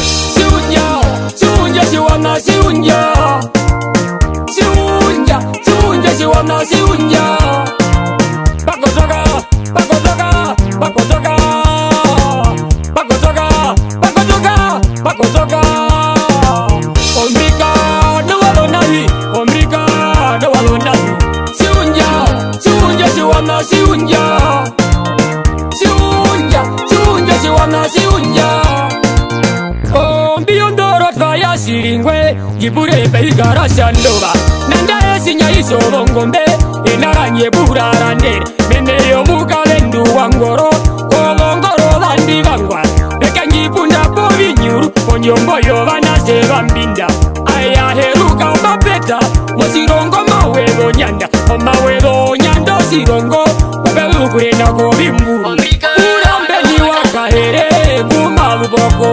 Siwunja, siwunja, siwunja, siwunja siunja siwana siunja Siunja, siunja siwana siunja ombiyondorot vaya siringwe gibure beigara shandoba. Nanda esinya isobongombe enaranye burarande meneyo mukalendu wangoro kolongoro bandi bangwa bekanyipunda bobinyuru onyomboyo banase bambinda. Ayaheruka mapeta mosirongo mawebo nyanda. urambe ntiwakahere guma buboko